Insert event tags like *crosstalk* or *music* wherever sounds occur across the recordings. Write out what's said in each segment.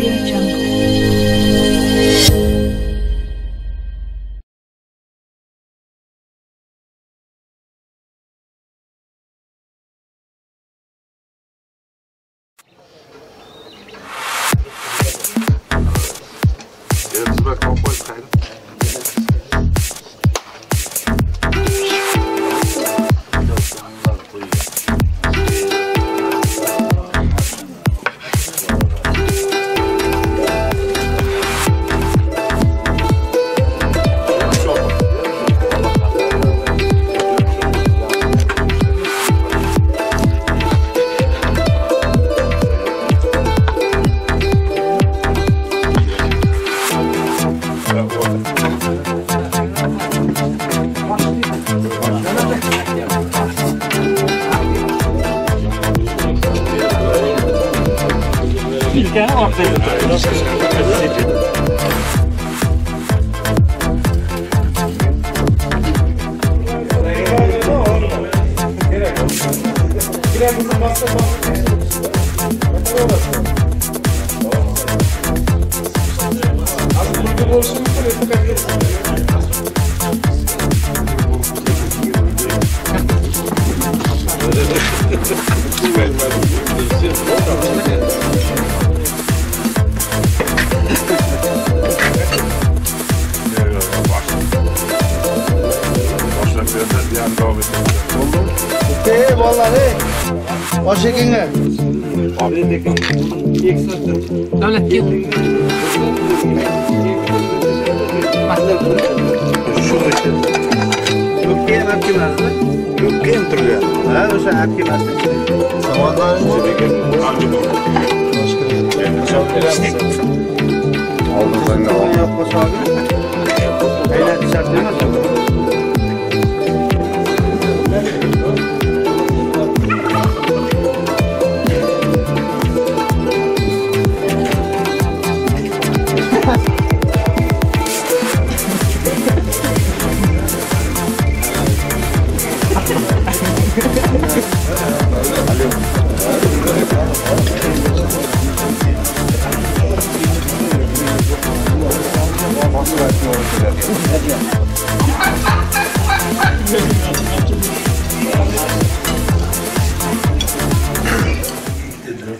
Đêm.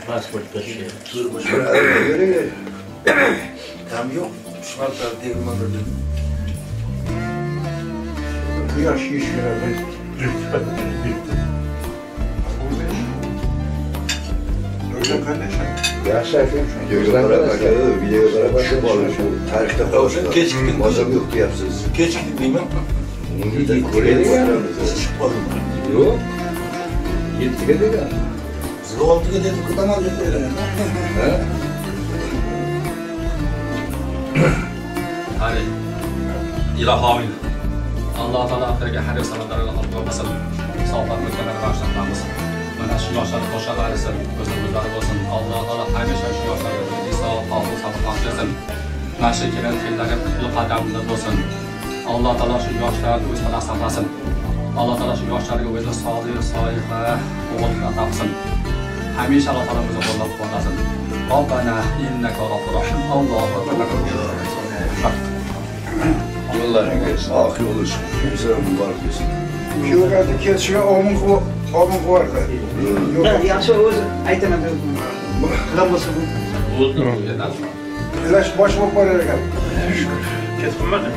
Pasport taşıyor. Yürü Tam yok. Şumartlar devim olur dedim. Bu yaş yüz lira. Öyle kardeşim. Ya Serpil, videolara bak, videolara bak. Şu balı, şu tarihte kalmışlar. Geç gittim. Mazam yoktu yapsınız. Geç gittim değil mi? Kore'de Kore'de Kore'de Kore'de Kore'de Kore'de Siz oltıga dedim kıtama dedi. Hani ilohomiy alloh taolo axirgi har sanatlarga xalq bo'lmasin sog'lom o'tganlar bag'ishlanamiz mana shu yoshlar qo'shalarisin o'zlari o'zlari bo'lsin alloh taolo hamisha shu yoshlarga iso qobu sabr bersin mana shu kelgan kunlari qutli qadamda bo'lsin alloh taolo shu yoshlarni o'z bilan saqlasin alloh taolo shu yoshlarga o'zi solih solihlar o'g'il ato qilsin hamisha alloh taolamiz qo'llab quvvatlasin robbana innaka rohim allohu yo'llaringiz oq yo'li muborak bo'lsin shularni ketishiga omin omin qilib qil yaxshi o'zi aytaman qilgan bo'lsa ilash bosh bo'lib borar ekan ketib qolmadi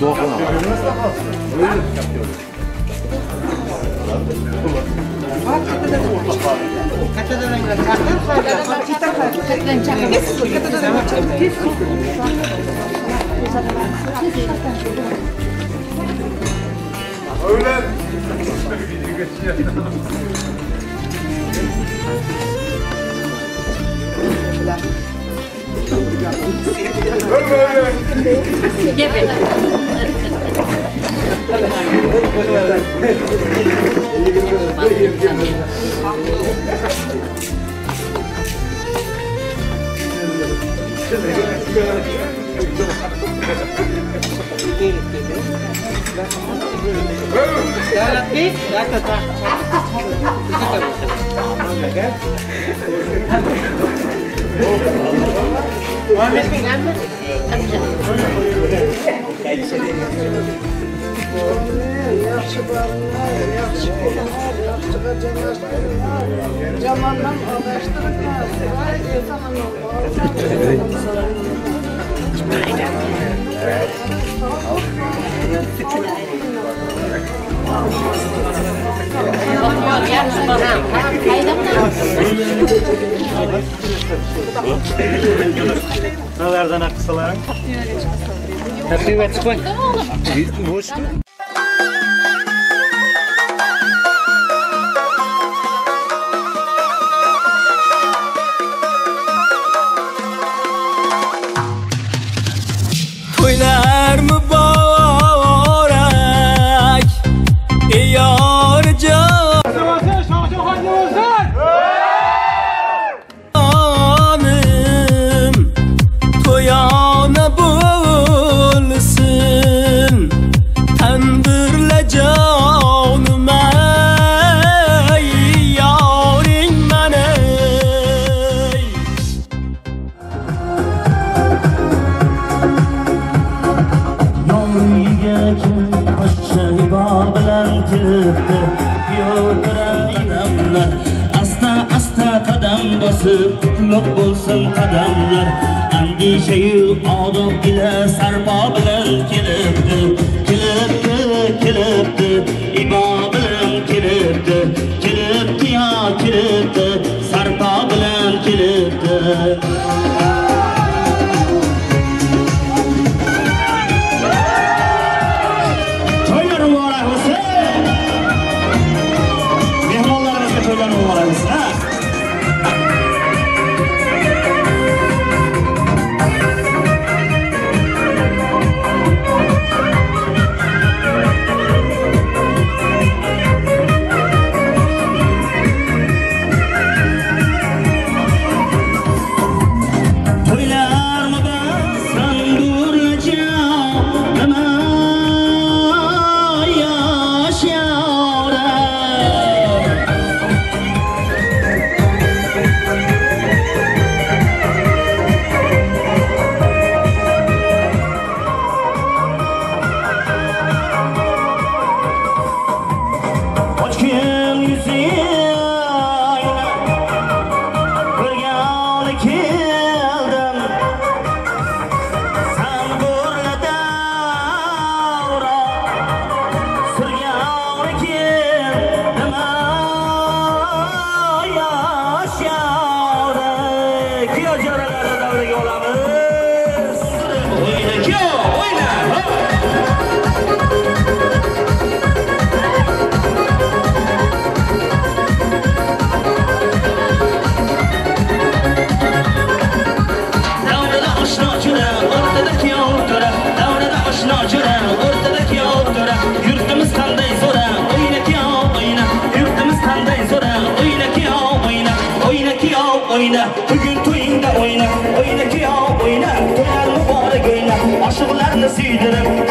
duo qilamiz Öyle. Öyle. Öyle. Kayak di sini. yaxşı varlar, yaxşı bilinər, yaxşıqa cəmləşdirirlər, camandan ağlaşdırırlar, sırar insanın Nelerden aksalar? Yok, Happy, what's going? Wo ist du? ko'kgina sarpo bilan kelibdi kelibdi kelibdi. Ibo bilan kelibdi kelibdi yo kelibdi. şuqlarni siydirib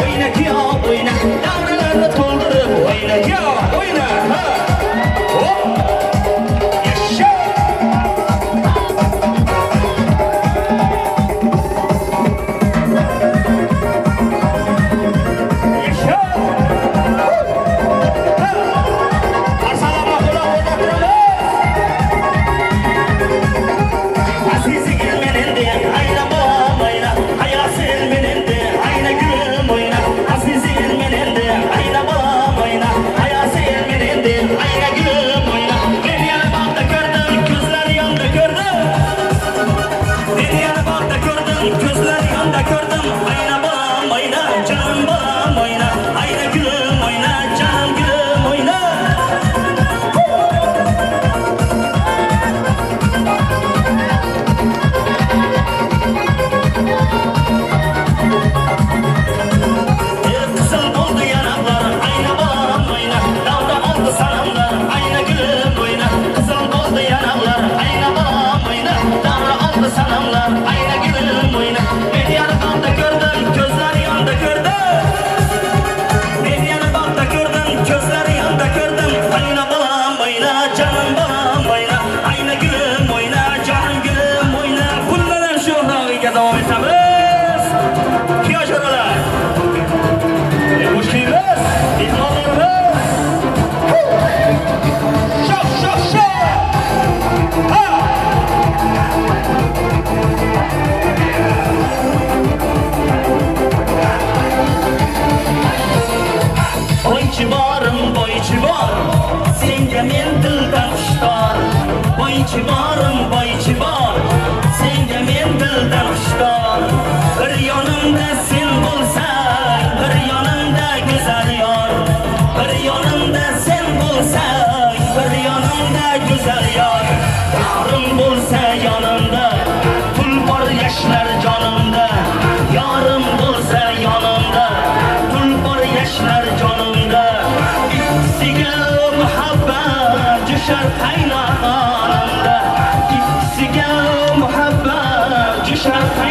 düşer kaynağında İkisi gel muhabbet düşer kaynağında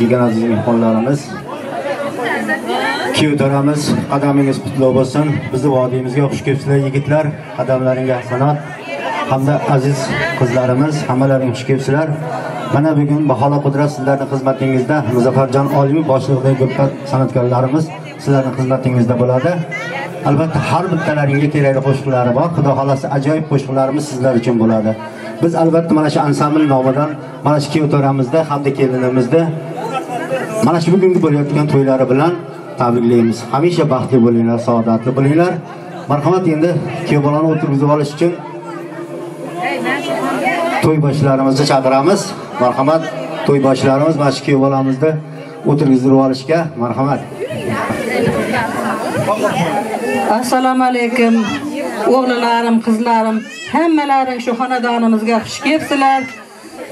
kelgan aziz mehmonlarimiz kuyovtoramiz qadamingiz qutlug' bo'lsin. Bizni vodiyimizga xush kelibsizlar yigitlar qadamlaringga hasanat hamda aziz qizlarimiz hammalaring xush kelibsizlar mana bugun bahola qudrat sizlarni xizmatingizda muzaffarjon oliyev boshliqdagi ko'plab san'atkorlarimiz sizlarni xizmatingizda bo'ladi. Albatta har bittalaringga kerakli qo'shiqlari bor. Xudo xohlasa ajoyib qo'shiqlarimiz sizlar uchun bo'ladi. Biz albatta mana shu ansambl nomidan mana shu kuyovto'ramizda hamda kelinimizni mana shu bugungi bo'layotgan to'ylari bilan tabriklaymiz hamisha baxtli bo'linglar saodatli bo'linglar. Marhamat endi kuyov bolani o'tirgizib olish uchun to'y boshlarimizni chaqiramiz. Marhamat to'y boshlarimiz mana shu kuyov bolamizni o'tirgizib olishga marhamat. Assalomu alaykum o'g'lilarim qizlarim hammalaring shu xonadonimizga xush kelibsizlar.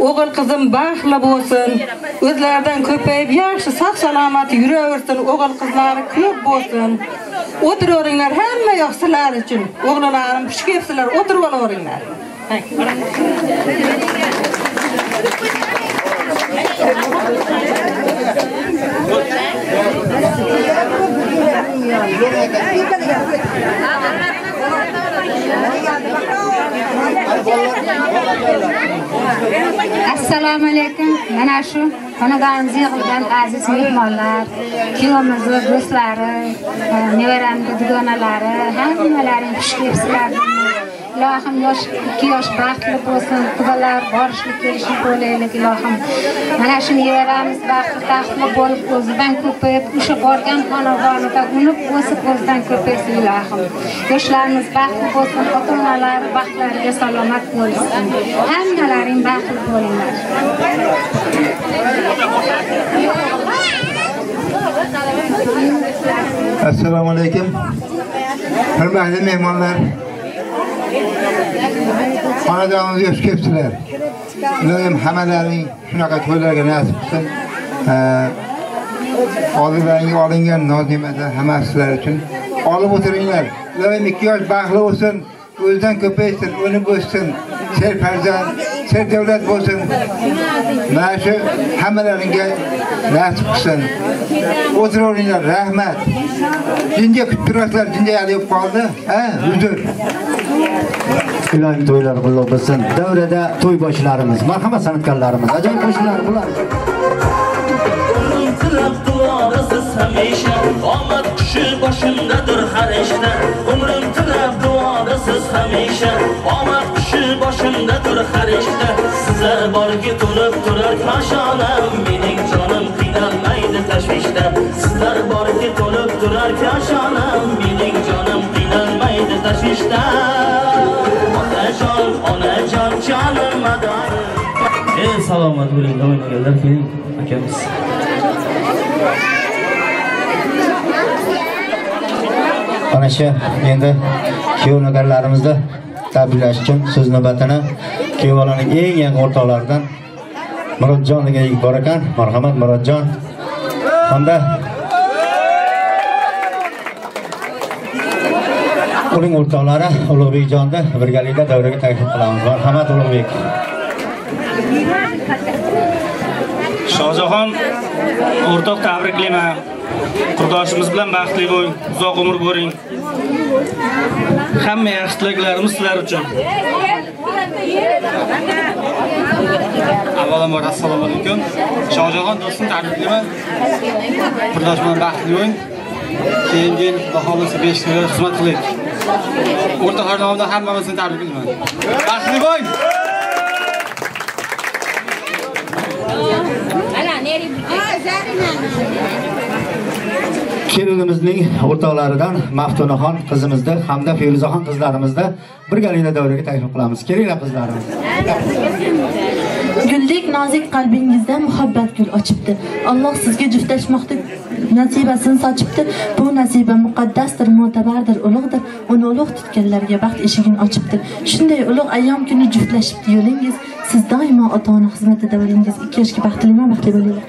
O'g'il qizim baxtli bo'lsin. O'zlaridan ko'payib yaxshi sog' salomat yuraversin o'g'il qizlari ko'p bo'lsin. O'tiraveringlar hamma yoq sizlar uchun. O'g'lilarim xush kelibsizlar o'tirib olaveringlar. Assalomu alaykum. Mana shu xonadonimizga yig'ilgan aziz mehmonlar kuyovimizni do'stlari nevaramni dugonalari hammalaring xush kelibsizlar. Ilohim yosh ikki yosh baxtli bo'lsin qudalar borishlik kelishlik bo'laylik ilohim mana shu nevaramiz baxtli taxtli bo'lib o'zidan ko'payib o'sha borgan xonadonida unib o'sib o'zidan ko'paysin ilohim yoshlarimiz baxtli bo'lsin ota onalari baxtlariga salomat bo'lsin. Hammalaring baxtli bo'linglar. Assalomu alaykum. Hurmatli mehmonlar. Xonadonimizga xush kelibsizlar ilohim hammalaring shunaqa to'ylarga nasib qilsin. Oldilaringga olingan noz ne'matlar hammasi sizlar uchun olib o'tiringlar. Ilohim ikki yosh baxtli bo'lsin o'zidan ko'paysin unib o'ssin. Serfarzand serdavlat bo'lsin. Mana shu hammalaringga nasib qilsin. O'tiraveringlar rahmat. Jinja kutib turasizlar jinja yalib qoldi. Ha uzr. Ilohiy to'ylar qutlug' bo'lsin davrada to'y boshlarimiz marhamat san'atkorlarimiz. Ajoyib qo'shiqlar bular tilab hamisha omad qushi boshimdadir har ishda. Umrim tilab duodasiz hamisha omad qushi boshimdadir har ishda. Sizlar borki to'lib turar koshonam mening jonim qiynalmaydi tashvishda. Sizlar borki to'lib turar koshonam mening jonim qiynalmaydi tashvishda. Onajon onajon jonim madonim ey salomat bo'ling do'ynaganlar keling akamiz. Mana shu endi kuyov navkarlarimizni tabriklash uchun so'z navbatini kuyovlarning eng yangi o'rtoqlaridan Murodjon degan yigit bor ekan. Marhamat Murodjon. Hamda uning o'rtoqlari Ulug'bekjonni birgalikda davraga taklif qilamiz. Marhamat Ulug'bek. shohjahon o'rtoq tabriklayman qurdoshimiz bilan baxtli bo'ling uzoq umr ko'ring. Hamma yaxshi tilaklarimiz sizlar uchun. Avvalambor assalomu alaykum. Shohjahon do'stim tabriklayman qurdosh bilan baxtli bo'ling. Keyingi yil xudo xohlasa besh yil xizmat qilaylik o'rtoqlar nomidan hammamizni tabriklayman baxtli bo'ling kelinimizning o'rtoqlaridan Maftunaxon qizimizni hamda Feruzaxon qizlarimizni birgalikda davraga taklif qilamiz. Kelinglar qizlarimiz. Guldek nozik qalbingizda muhabbat gul ochibdi. Alloh sizga juftlashmoqni nasibasini sochibdi. Bu nasiba muqaddasdir, mo'tabardir, ulug'dir. Uni ulug' tutganlarga baxt eshigini ochibdi. Shunday ulug' ayyom kuni juftlashibdi yo'lingiz. Siz doimo ota-ona xizmatida bo'lingiz. ikki yoshga baxtliman, baxtli bo'linglar.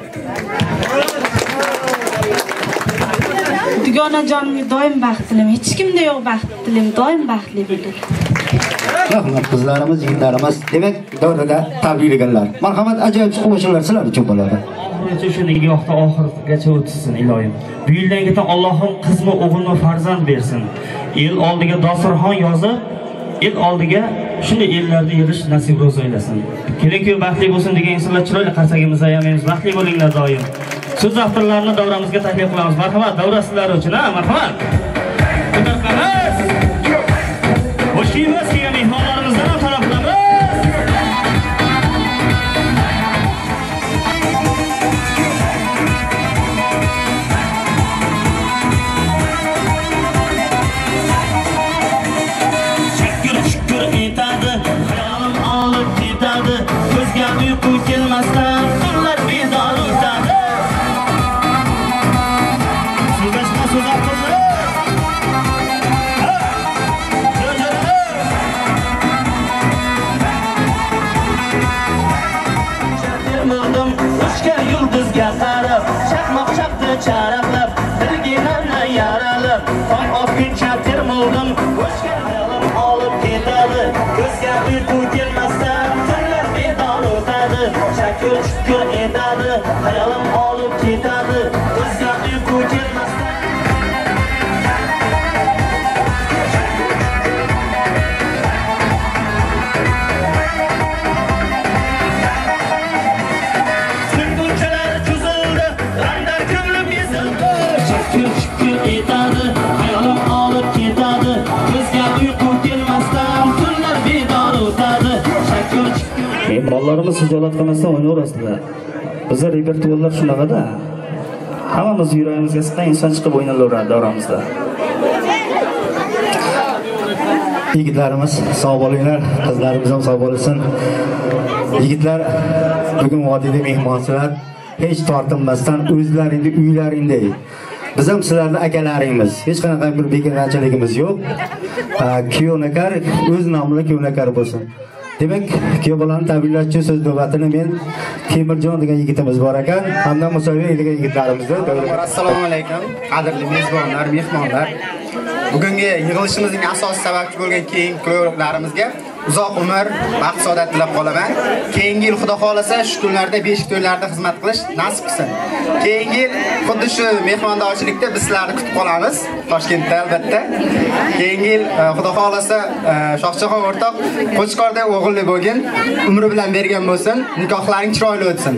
Dugonajonimga doim baxt tilayman hech kimda yo'q baxt tilayman doim baxtli bo'ling Rahmat qizlarimiz, yigitlarimiz, demak davrada tabriklaganlar. Marhamat ajoyib qo'shiqlar sizlar uchun bo'ladi. Birinchi shu nigohda oxirigacha o'tsin iloyim. Bu yildan keyin Allohim qizmi, o'g'ilmi farzand bersin. El oldiga dasturxon yozib, el oldiga shunday ellarda yig'ish nasib ro'z aylasin. Kelin-kuyov baxtli bo'lsin degan insonlar chiroyli qarsagimiz ayamaymiz. Baxtli bo'linglar doim. So'z avtorlarini davramizga taklif qilamiz. Marhamat, davra sizlar uchun, ha, marhamat. ko'tarib Xo'shiymiz bolalarimiz Mehmonlarimiz hijolat qilmasdan o'ynaverasizlar. Bizlar repertuarlar shunaqada. Hammamiz yuragimizga siqqan inson chiqib o'ynalaveradi davramizda. Yigitlarimiz sog' bo'linglar, qizlarimiz ham sog' bo'lsin. Yigitlar bugun vodiyda mehmonsizlar. Hech tortinmasdan o'zlaringni uylaringdek. Biz ham sizlarning akalaringiz. Hech qanaqa bir bekinarchiligimiz yo'q. Kuyovnakar o'z nomida kuyovnakar bo'lsin. Demak, kuyov bolani tabriklash uchun so'z navbatini men Temirjon degan yigitimiz bor ekan, hamda Musoviy degan yigitlarimizni assalomu alaykum. Qadrli mezbonlar mehmonlar. Bugungi yig'ilishimizning asosiy sababchi bo'lgan keyingi kuyovlarimizga uzoq umr baxt saodat tilab qolaman. Keyingi yil xudo xohlasa shu kunlarda beshik to'ylarda xizmat qilish nasib qilsin. Keyingi yil xuddi shu mehmondorchilikda biz sizlarni kutib qolamiz toshkentda albatta. Keyingi yil e, xudo xohlasa e, shohjahon o'rtoq Qo'chqordek o'g'illi bo'lgin umri bilan bergan bo'lsin nikohlaring chiroyli o'tsin.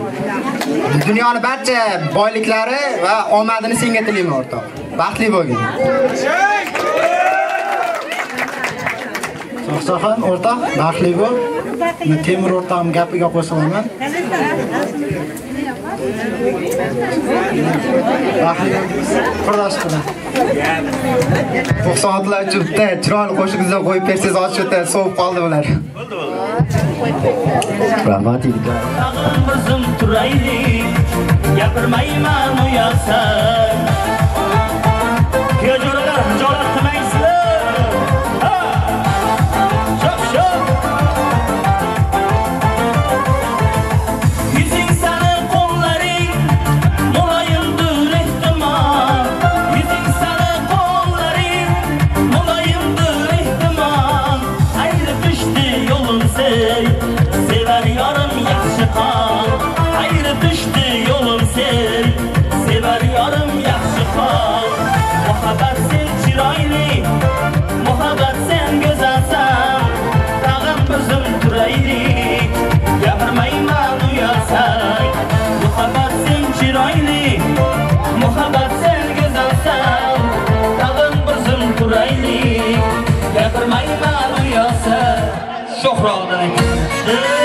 Dunyoni barcha boyliklari va omadini senga tilayman o'rtoq. Baxtli bo'lgin. oqsoqol o'rta baxtli bo'l. Temur o'rtog'im gapiga qo'shilaman. Baxtli qurdosh bilan. To'qson oltilar uchun bitta chiroyli qo'shig'ingizni qo'yib bersangiz ochib o'tdi sovib qoldi bular. Bo'ldi. yigitlar. Turaylik. Gapirmayman u yoqsa. Yeah. *laughs*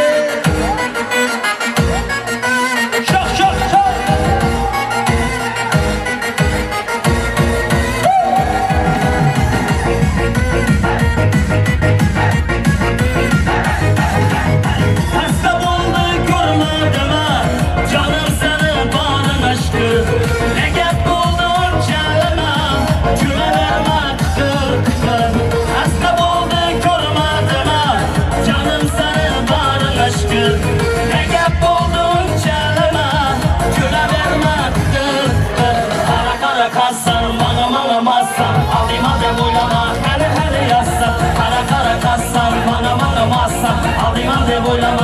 몰라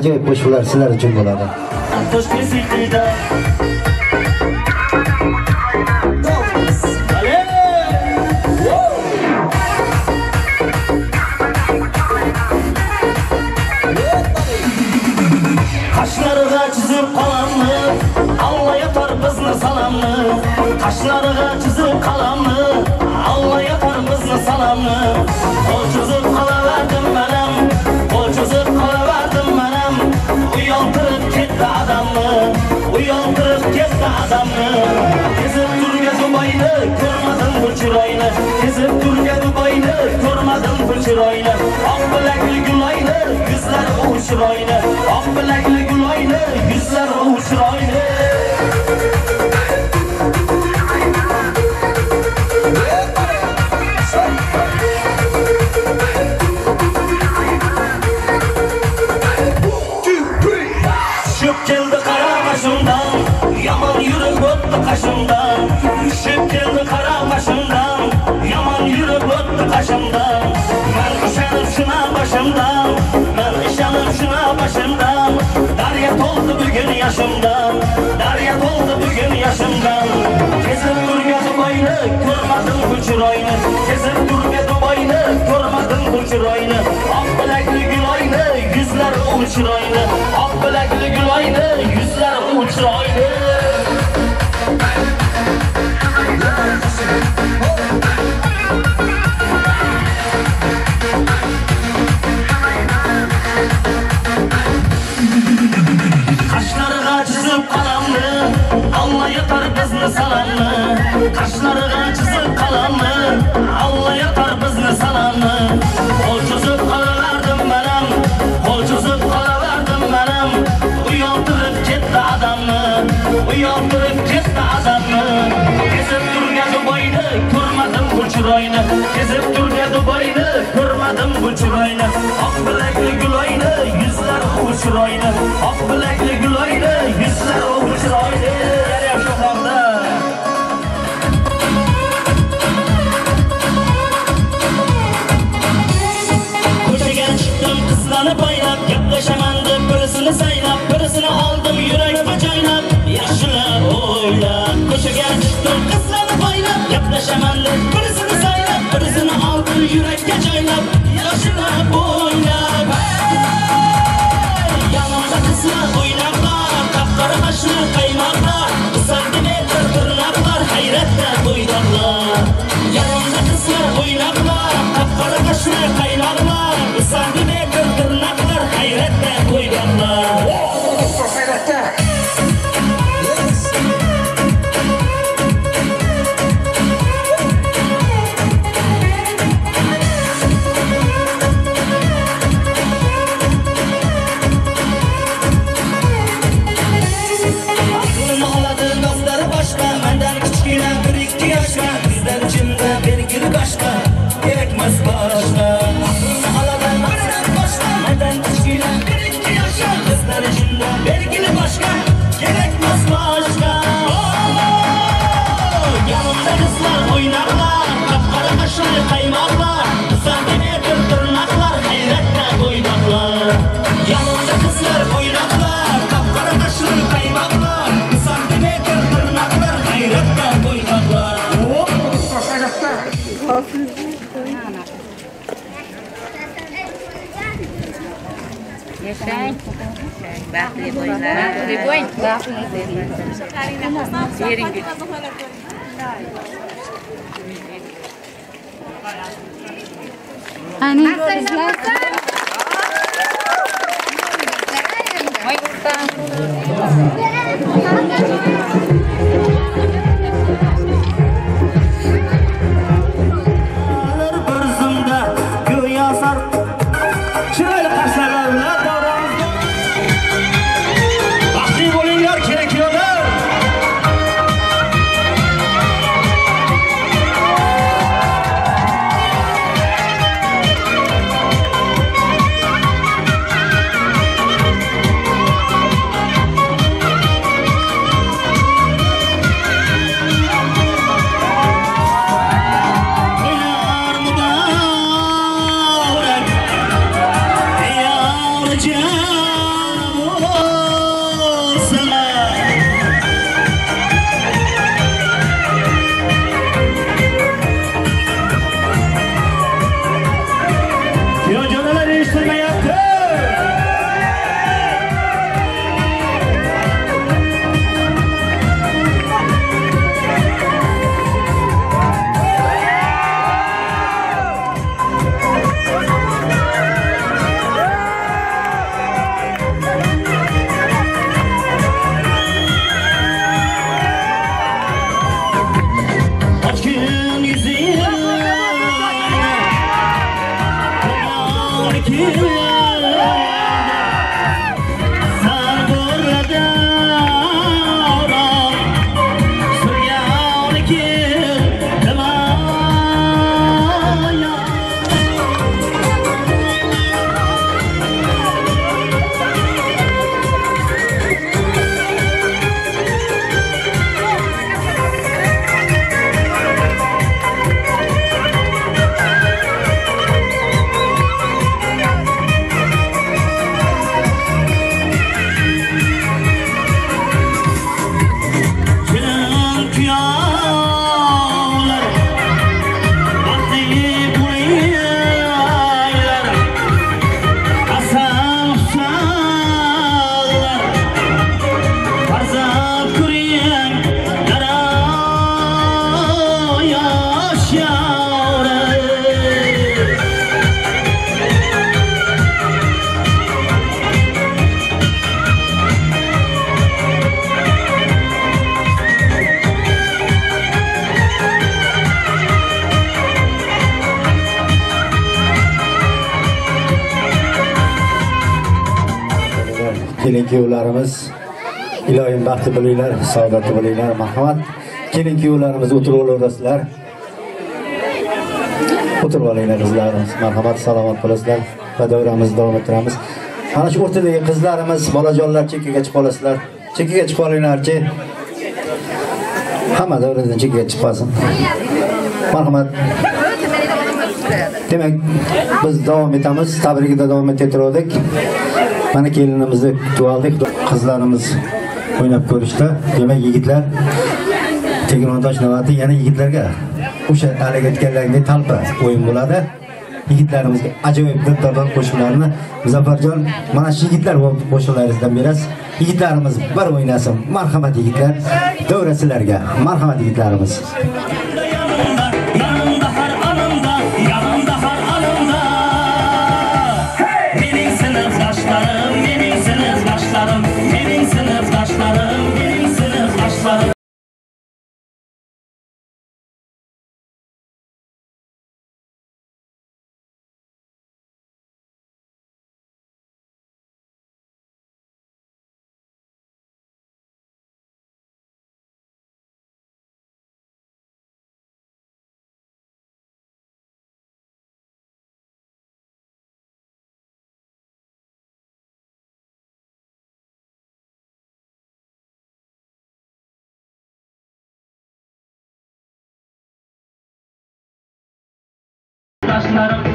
ajoyib qo'shiqlar sizlar uchun bo'ladi. Uyaltırıp ketdi adamni Kezib turgan Dubayni Ko'rmadim bu chiroyni Kezib turgan Dubayni Ko'rmadim bu chiroyni Oq bilakli guloyni Yuzlari u chiroyni Oq bilakli guloyni Yuzlari u chiroyni başımdan. Boshimdan Men ishonib shuna boshimdan Daryo to'ldi bugun yoshimdan Daryo to'ldi bugun yoshimdan Kezib durga Dubayni ko'rmadim bu chiroyni Kezib turgan Dubayni ko'rmadim bu chiroyni Oq bilakli guloyni yuzlari u chiroyni Oq bilakli guloyni yuzlari u chiroyni bizni salamni Qashlariga chizib qalamni alla yotar bizni salamni Qo'l cho'zib qolaverdim manam. Qo'l cho'zib qolaverdim manam. Uyaltirib ketdi odamni Uyandım ketdi adamı kezib turgan Dubayni Ko'rmadim bu chiroyni. Kesib turgan Dubayni Ko'rmadim bu chiroyni. Oq bilakli guloyni Yuzlari u chiroyni. Oq bilakli guloyni Yuzlari u chiroyni. Chiqdim qizlarni poylab Gaplashaman deb birisini saylab Birisini oldim yurakma chaynab. Yaxshilar o'ylab Ko'chaga chiqdim qizlarni poylab Gaplashaman deb birisini saylab Birisini oldim yurakka chaynab. Yaxshilar o'ylab Yonimda qizlar o'ynaqlar Qapqara qashli qaymoqlar Santimetr tirnoqlar Hayratda bo'ydoqlar Yonimda qizlar o'ynaqlar Qapqara qashli qaymoqlar Santimetr bo'ydoqlar Hayratda Yashang. Baxtli bo'linglar. Baxtli bo'ling. Baxtli Bering. Ani qizlar. Kuyovlarimiz iloyim baxti bo'linglar saodatli bo'linglar marhamat. Kelin kuyovlarimiz o'tirib olaverasizlar. O'tirib olinglar qizlarimiz marhamat salomat bo'lasizlar va davramizni davom ettiramiz. Mana shu o'rtadagi qizlarimiz bolajonlar chekkaga chiqib olasizlar. Chekkaga chiqib olinglarchi. Hamma davradan chekkaga chiqmasin marhamat. Demak biz davom etamiz tabrikida davom etaverdik mana kelinimizni kutib oldik qizlarimiz o'ynab ko'rishdi. Demak yigitlar tegirmontosh navbati yana yigitlarga o'sha haligi aytganlaringdek talpa o'yin bo'ladi. Yigitlarimizga ajoyib dildordor qo'shiqlarni muzaffarjon mana shu yigitlar qo'shiqlaringizdan berasiz. Yigitlarimiz bir o'ynasin. Marhamat yigitlar. Davra sizlarga marhamat yigitlarimiz. Sinfdoshlarim mening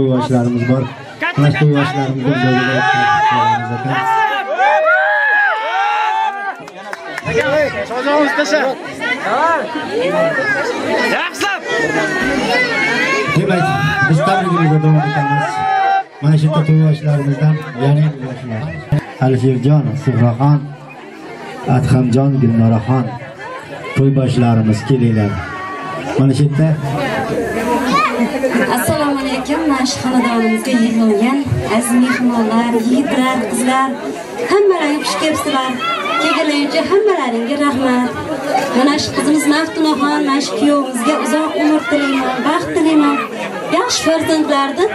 to'y boshlarimiz bor. Mana shu to'y yoshlarimizdan yaxshilab demak biz tabrigimizga davom etamiz. Mana shu yerda to'y boshlarimizdan yana yoshlar alisherjon suhraxon adhamjon gulnoraxon to'yboshlarimiz kelinglar. Mana shu yerda mukammal mana shu xonadonimizga yig'ilgan aziz mehmonlar yigitlar qizlar hammalaring xush kelibsizlar. Kelganlaringizga hammalaringga rahmat. Mana shu qizimiz maftunaxon mana shu kuyovimizga uzoq umr tilayman baxt tilayman. Yaxshi farzandlarni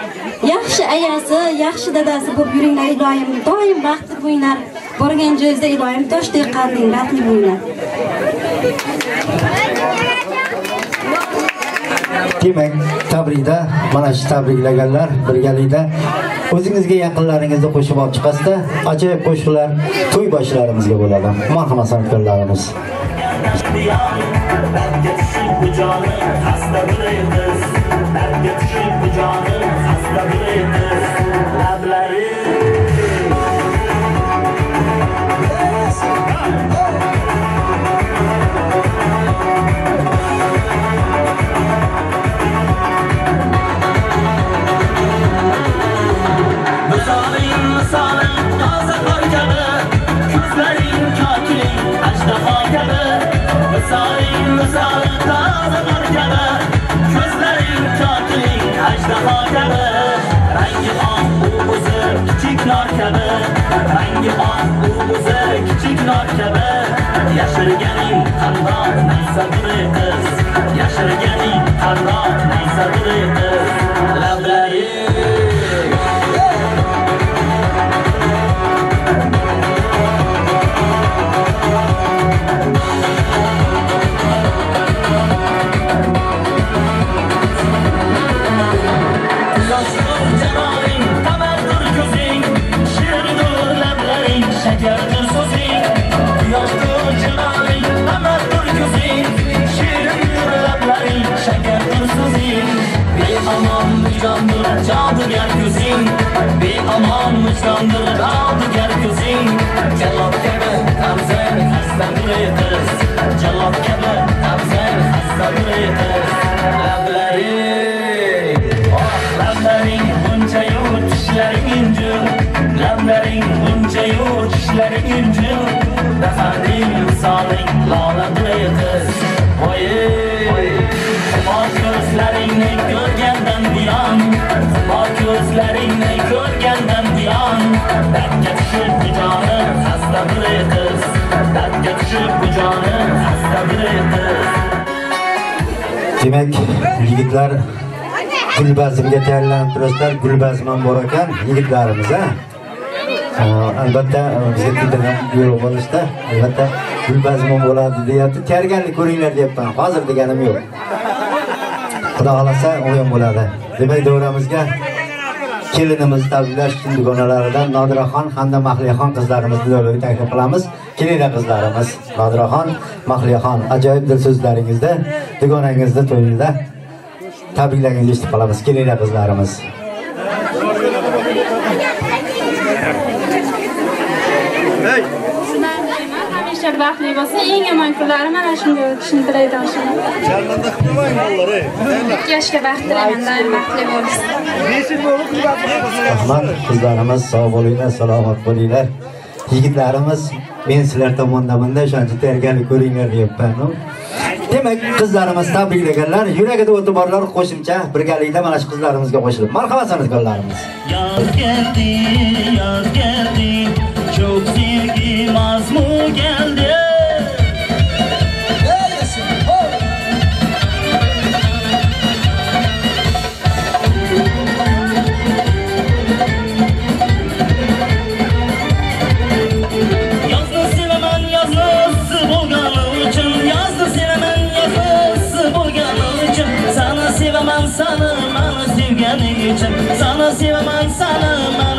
yaxshi ayasi yaxshi dadasi bo'lib yuringlar iloyim. Doim baxtli bo'linglar borgan joyingizda iloyim toshdek qadringlar qilib bo'linglar. demak tabrikda mana shu tabriklaganlar birgalikda o'zingizga yaqinlaringizni qo'shib olib chiqasizda ajoyib qo'shiqlar to'y boshlarimizga bo'ladi marhamat san'atkorlarimiz Hasta bir yıldız, ben geçişim bu canım, hasta. Kokiling ajdaho kabi Misalin misalin taze kar kabi Ko'zlaring kokiling ajdaho kabi Rangi oq u o'zi kichik nor kabi Rangi oq u o'zi kichik nor kabi Yashirganing qandoq naysaburi qiz Yashirganing qandoq naysaburi qiz Lablari xastadur qiz, kabi tamzar xastadur qiz. Lablaring oh, lablaring bunchayu tishlaring injil. Lablaring bunchayu tishlaring injil. Dahaning misoling loladir qiz voye xumor ko'zlaringni ko'rgandan buyon xumor ko'zlaringni ko'rgandan buyon dardga tushib bu dardga tushib bu jonim demak yigitlar gulbazmga tayyorlanib turasizlar. Gulbazm ham bor ekan yigitlarimiz a albatta bizga kuydirgan yo'l bo'lishda albatta gulbazm ham bo'ladi deyapti. Tayyorgarlik ko'ringlar deyapman. Hozir deganim yo'q. Xudo xohlasa u ham bo'ladi. Demak davramizga kelinimizni tabriklash uchun dugonalaridan nodiraxon hamda mahliyaxon qizlarimizni taklif qilamiz. Kelinglar qizlarimiz nodiraxon mahliyaxon ajoyib dil so'zlaringizda dugonangizni to'yida tabriklaringizni eshitib qolamiz kelinglar qizlarimiz. Hamisha baxtli bo'lsa eng yomon kunlari mana shunga o'tishini tilaydi o'shani sharmanda qilmang bolalar ikki yoshga baxt tilayman doim baxtli bo'lsin. Rahmat qizlarimiz sog' bo'linglar salomat bo'linglar yigitlarimiz men sizlar tomondamanda o'shaning tayyorgarlik ko'ringlar deyapman demak qizlarimiz tabriklaganlar yuragida o'ti borlar qo'shimcha birgalikda mana shu qizlarimizga qo'shilib. Marhamat san'atkorlarimiz. Yoz keldi yoz keldi çok sevgi mazmu geldi. Sana sevemen sana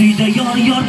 To'qqiz uyda yor yor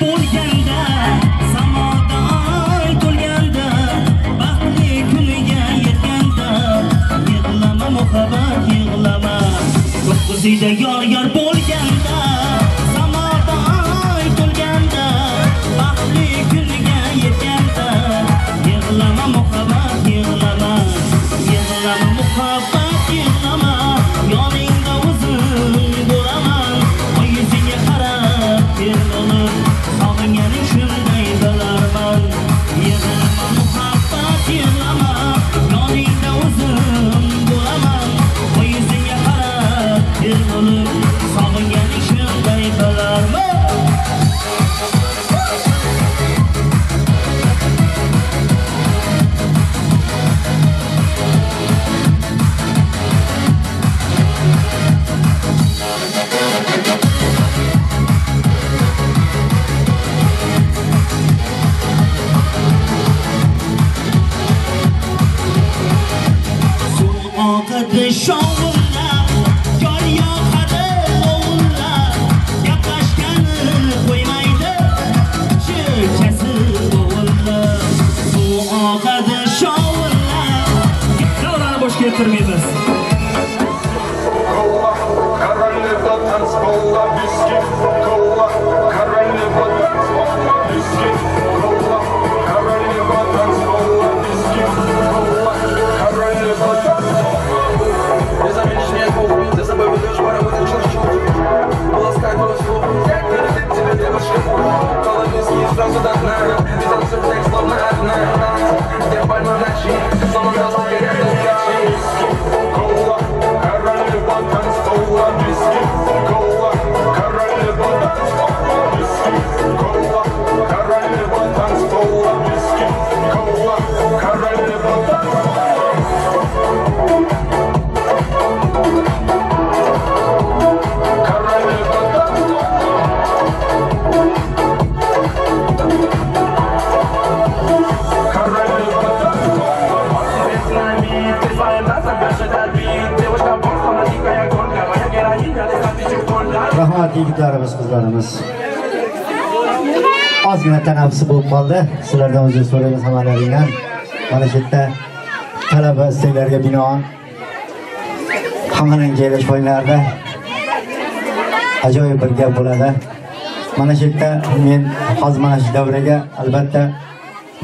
shu yerda men hozir mana shu davraga albatta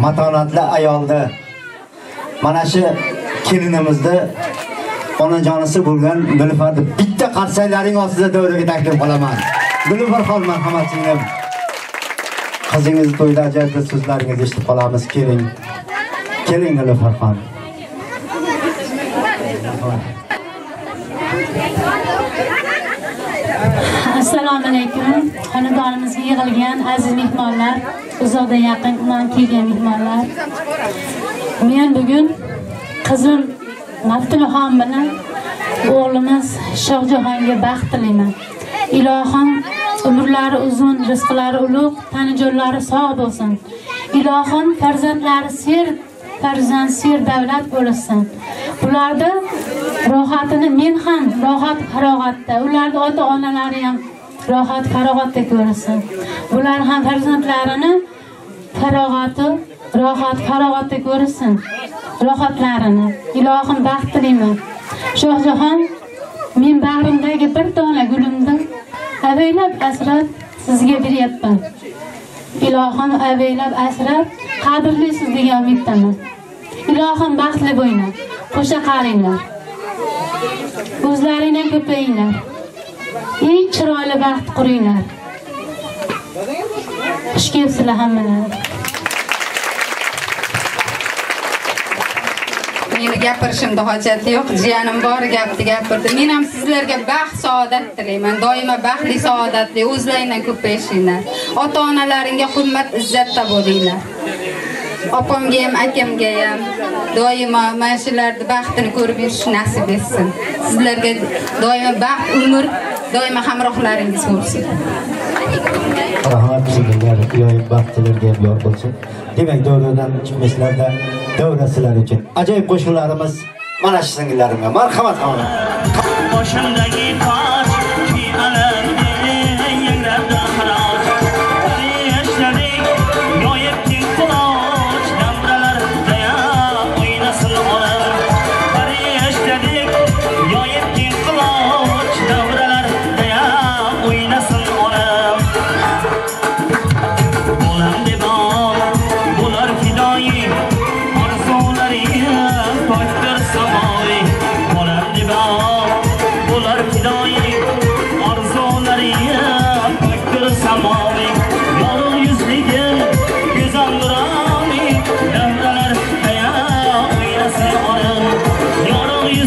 matonatli ayolni mana shu kelinimizni onajonisi bo'lgan Niluffarni bitta qarsanglaring ostida davraga taklif qilaman. Nilufar xonman hamma singlim. Qizingiz to'yda ajoyib bir so'zlaringizni eshitib qolamiz. Keling. Keling Nilufar xon. Assalomu alaykum. Xonadonimizga yig'ilgan aziz mehmonlar uzoqdan yaqindan kelgan mehmonlar. Men bugun qizim Maftulohon bilan o'g'limiz Shohjahonga baxt tilayman. Ilohim umrlari uzun rizqlari ulug' tanijonlari sog' bo'lsin. Ilohim farzandlari ser farzand ser davlat bo'lsin bularda rohatini men ham rohat farog'atda ularni ota onalari ham rohat farog'atda ko'rsin bular ham farzandlarini farog'ati rohat farog'atda ko'rsin rohatlarini. Ilohim baxt tilayman. Shohjahon men bag'rimdagi bir dona gulimni avaylab asrab sizga beryapman. Ilohim avaylab asrab qadrlisiz degan umiddaman. Ilohim baxtli bo'linglar qo'sha qaringlar o'zlaringdan ko'payinglar. Eng chiroyli baxt quringlar. Xush kelibsizlar hammalari meni gapirishimni hojati yo'q. Jiyanim bor gapni gapirdi. Men ham sizlarga baxt saodat tilayman. Doimo baxtli saodatli o'zlaringdan ko'payishinglar. Ota onalaringga hurmat izzatda bo'linglar opamga ham akamga ham doimo mana shularni baxtini ko'rib yurish nasib etsin. Sizlarga doimo baxt umr doimo hamrohlaringiz bo'lsin. Rahmat sizlarga iloyim baxtlarga ham yor bo'lsin. Demak davradan chiqmaslarda davra sizlar uchun ajoyib qo'shiqlarimiz mana shu singillarimga marhamat qilinglar boshimdagi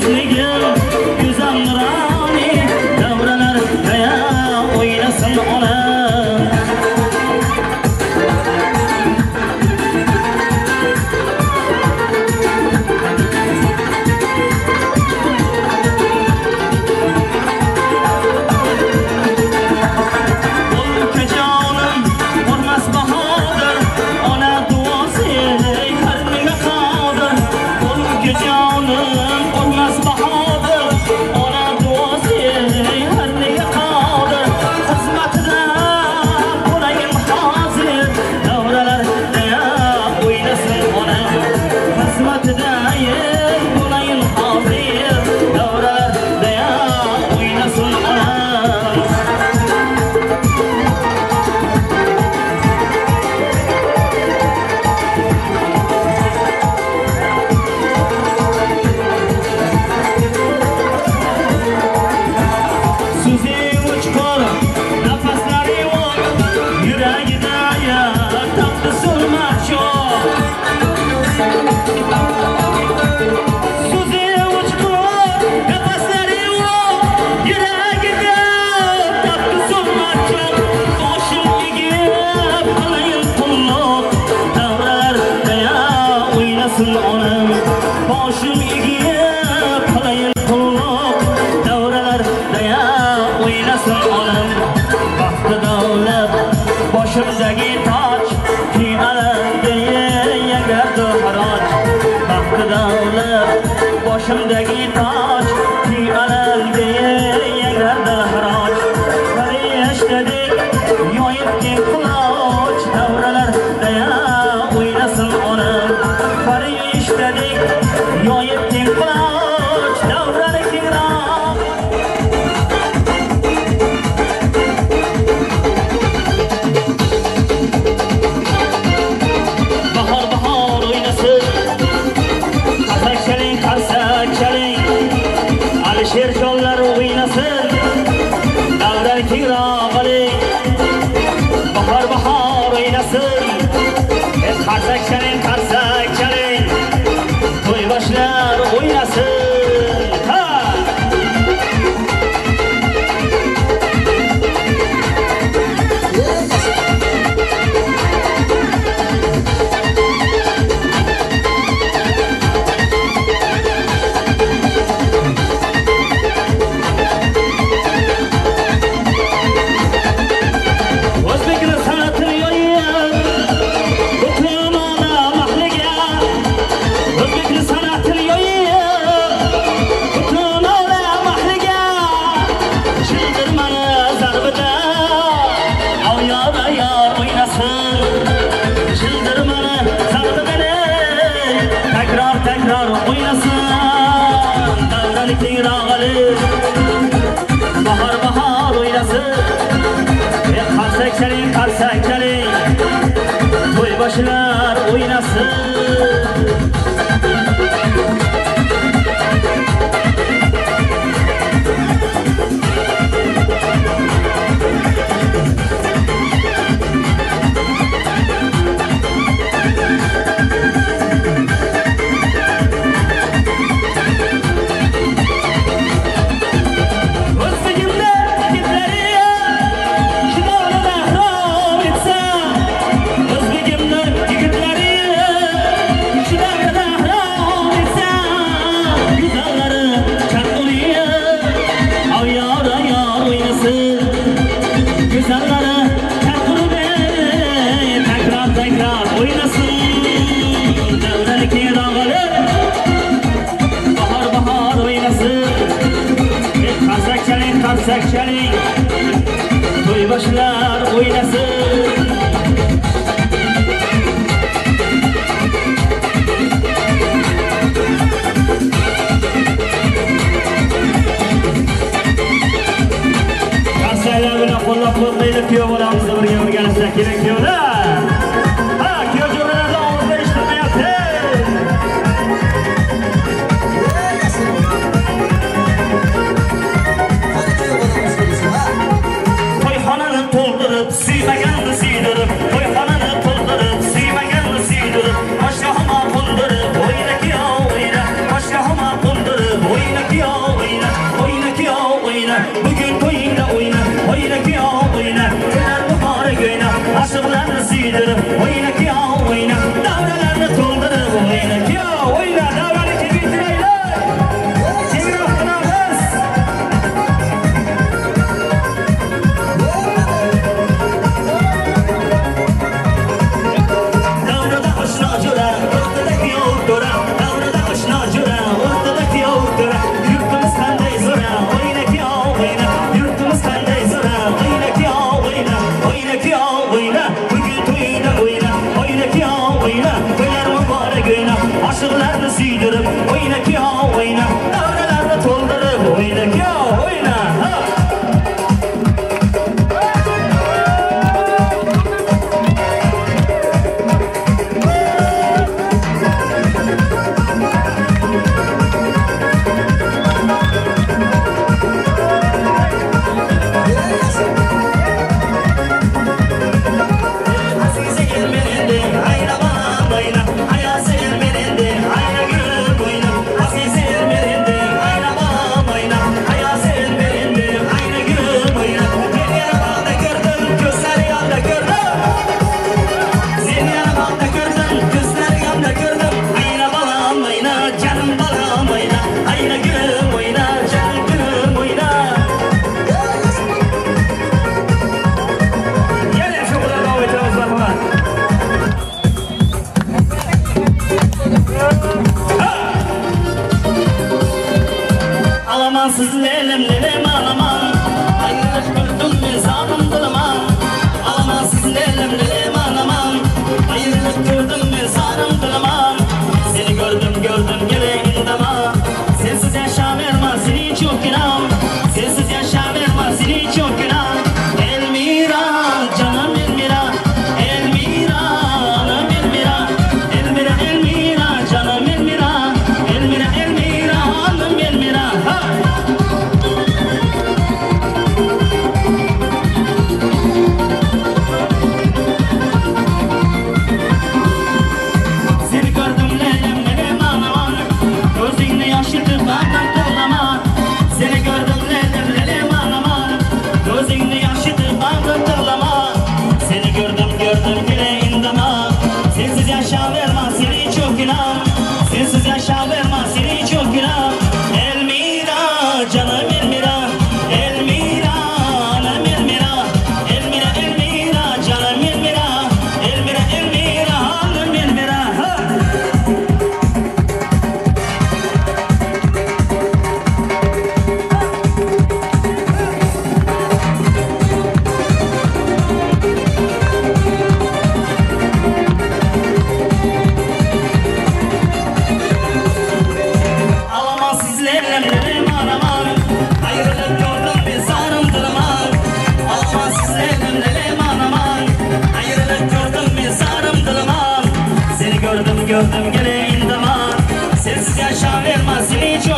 Make it.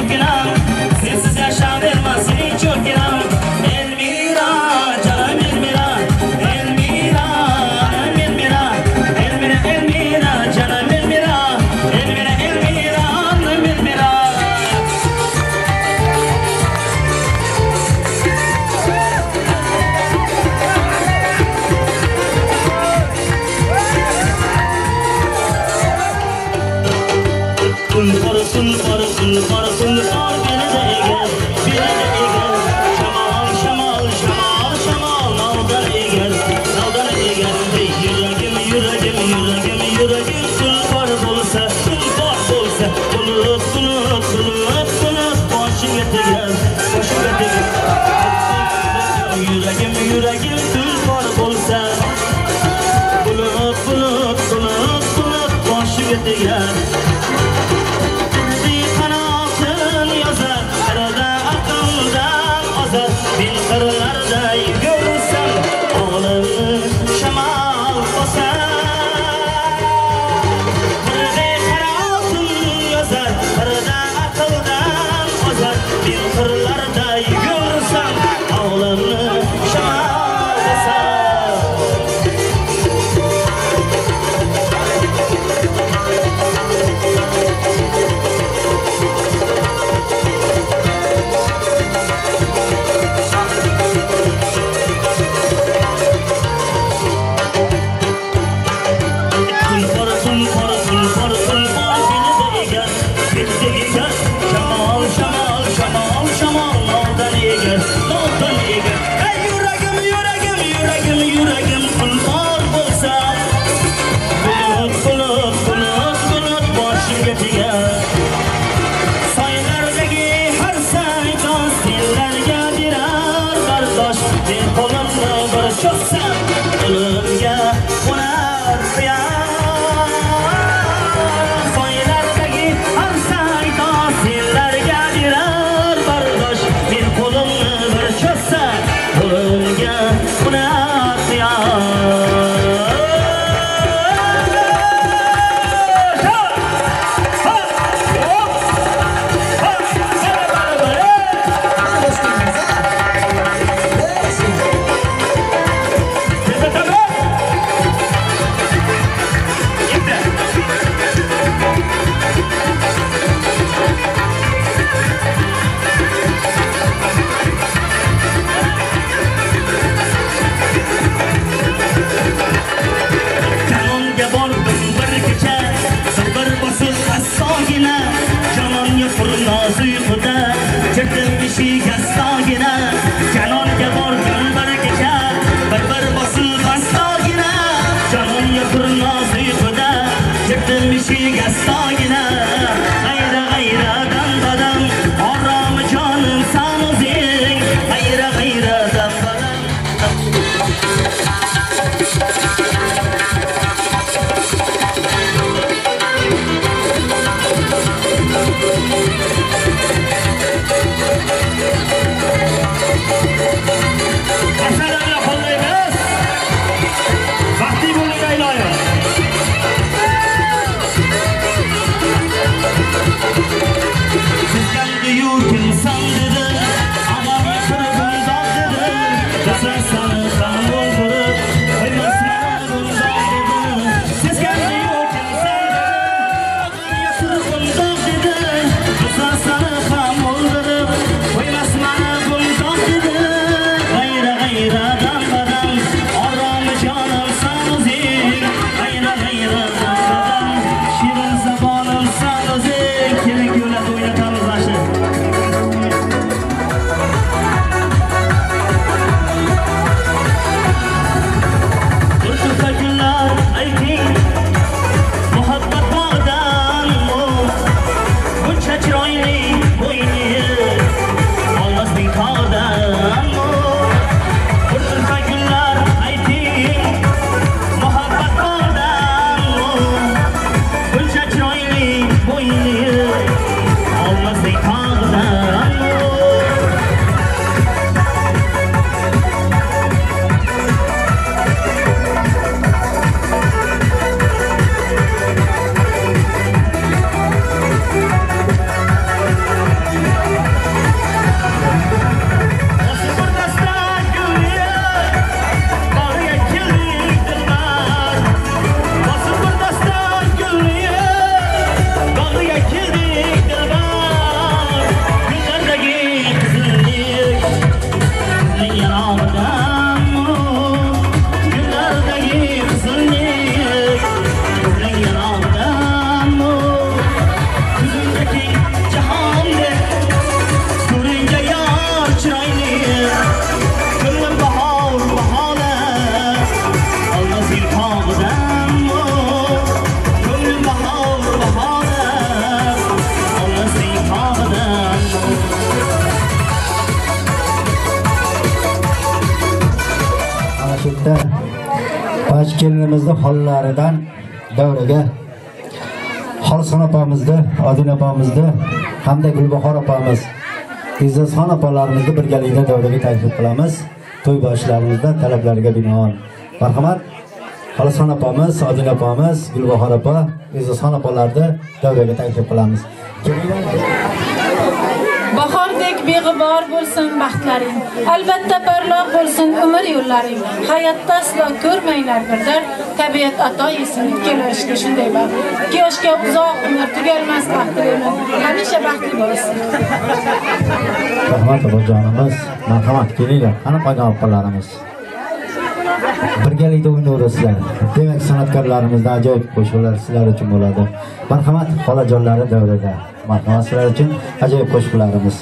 Get out. Davradan davraga Xolson opamizni, Odina opamizni hamda Gulbahor opamiz, Izzatxon opalarimizni birgalikda davraga taklif qilamiz. To'y boshlarimizda talablariga binoan. Marhamat, Xolson opamiz, Odina opamiz, Gulbahor opa, Izzatxon opalarni davraga taklif qilamiz. Kelinglar. Beg'ubor bo'lsin baxtlaring. Albatta porloq bo'lsin umr yo'llaring. Hayotda aslo ko'rmanglar birdan tabiat ato yesin kelishga shunday bor Quyoshga uzoq umr tugalmas baxt tilayman. Hamisha baxtli bo'lsin. Rahmat obajonimiz, marhamat kelinglar. Qani qolgan opalarimiz. Birgalikda o'ynayverasizlar. Demak, san'atkorlarimizda ajoyib qo'shiqlar sizlar uchun bo'ladi. Marhamat, xolajonlari davrida Marhamat sizlar uchun ajoyib qo'shiqlarimiz.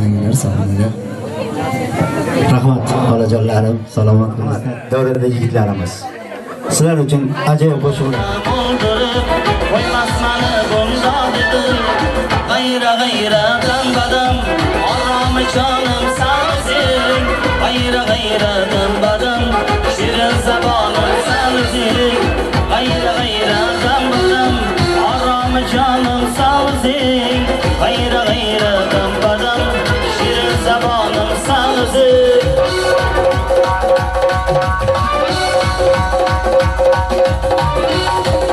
qilinglar sog'inglar rahmat xolajonlarim salomat bo'linglar davrada yigitlarimiz sizlar uchun ajoyib qo'shiqlar g'ayra g'ayra dan badam. Oromi jonim sani g'ayra g'ayra dan badam. Shirin zabonim sani g'ayra g'ayra dan badam. Oromi jonim sani g'ayra g'ayra dan badam. Thank you.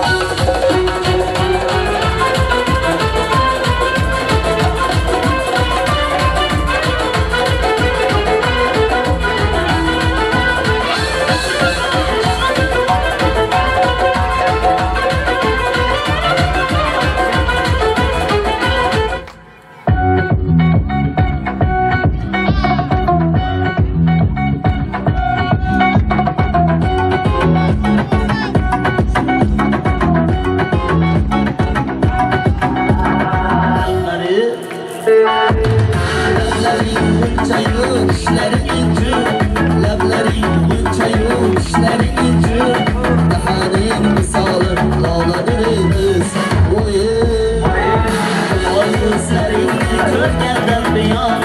Görkəmdən beyan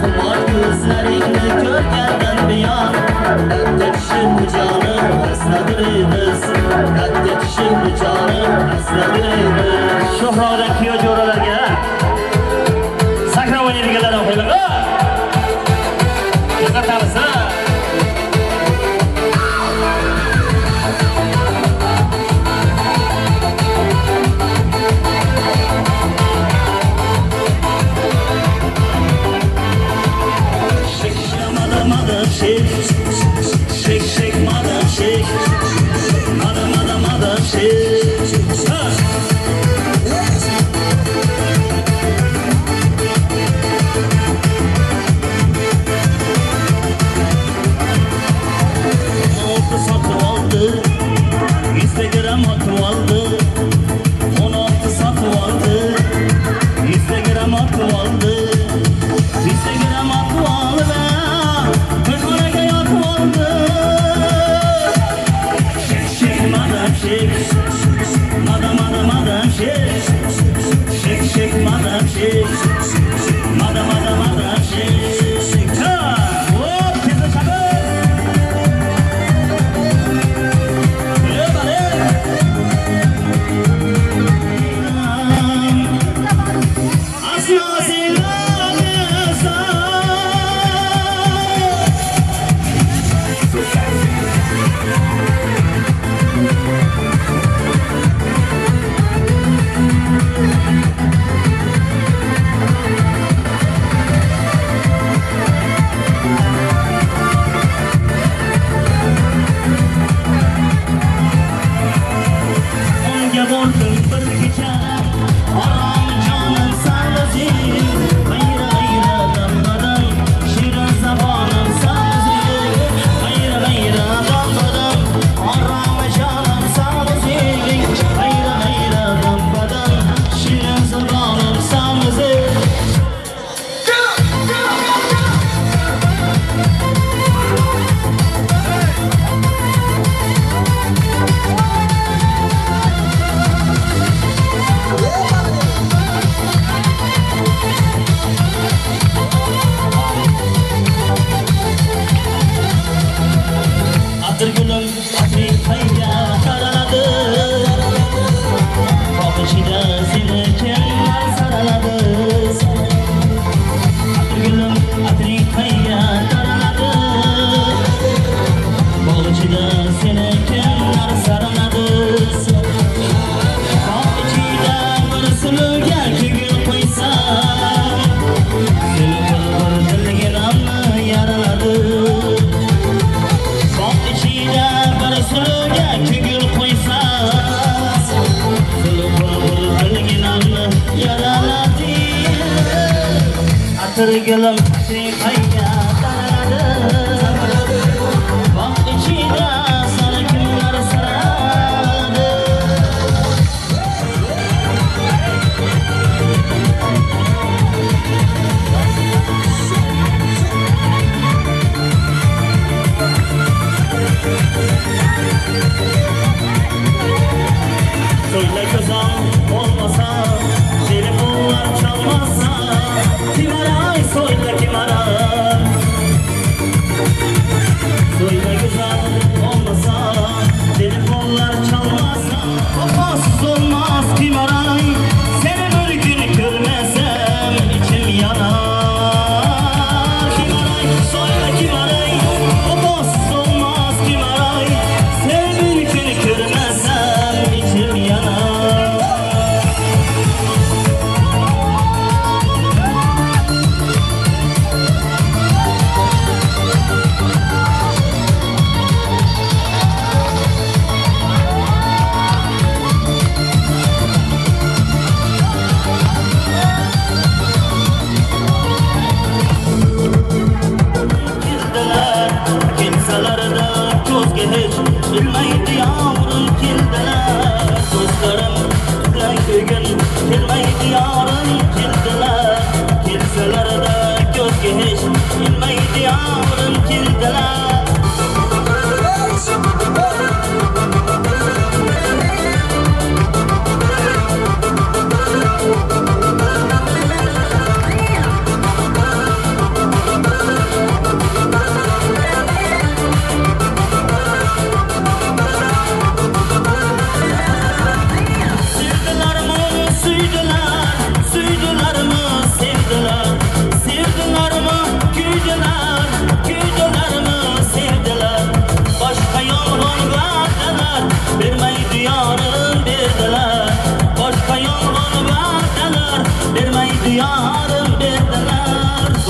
Xumar gözlərini görkəmdən beyan Hətta kişim canım əslədir ediz Hətta kişim canım əslədir ediz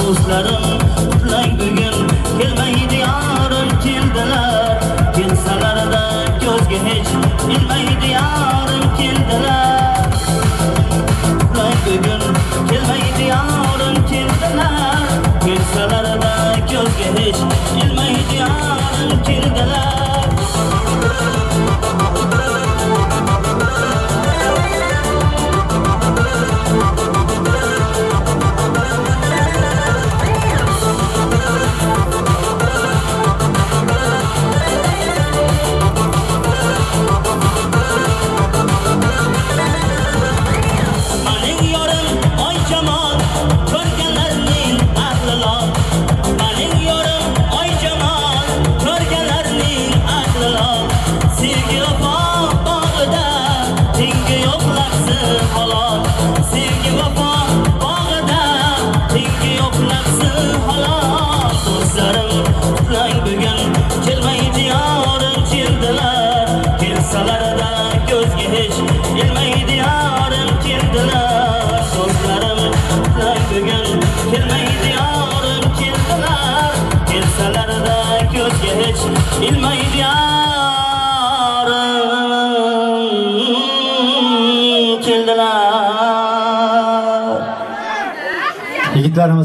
do'stlarim uxlang bugun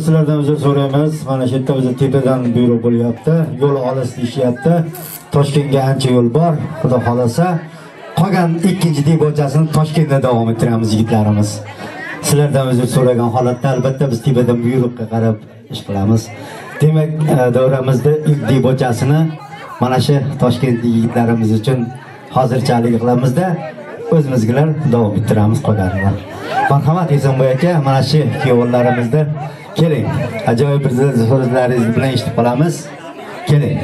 sizlardan uzr so'raymiz. Mana shu yerda o'zi tepadan buyruq bo'lyapti. Yo'l olis deyishyapti. Toshkentga ancha yo'l bor. Xudo xohlasa qolgan ikkinchi debochasini Toshkentda davom ettiramiz yigitlarimiz. Sizlardan uzr so'ragan holatda albatta biz tepadan buyruqqa qarab ish qilamiz. Demak, e, davramizni ilk debochasini mana shu Toshkentlik yigitlarimiz uchun hozirchalik qilamizda o'zimizgilar davom ettiramiz qolganini. Marhamat Esonboy aka, mana shu kuyovlarimizni keling. Ajoyib bir so'zlaringiz bilan eshitib qolamiz. Keling.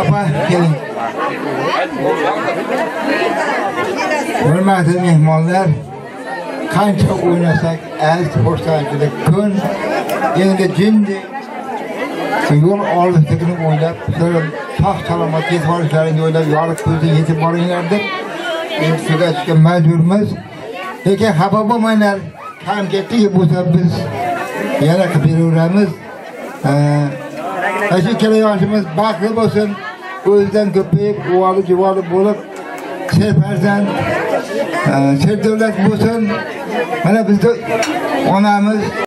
opa keling. Hurmatli mehmonlar, qancha o'ynasak az xursandchilik kun endi jindek yo'l olisligini o'ylab shular sog' salomat yetib olishlarini o'ylab yorug' ko'zga yetib boringlar deb tugatishga majburmiz. Lekin xafa bo'lmanglar. Kam ketdiki bo'lsa biz yana qilib beraveramiz. Shu kelayoshimiz baxtli bo'lsin. O'zidan ko'payib uvoli juvoli bo'lib serfarzand Serdavlat bo'lsin. Mana bizni onamiz.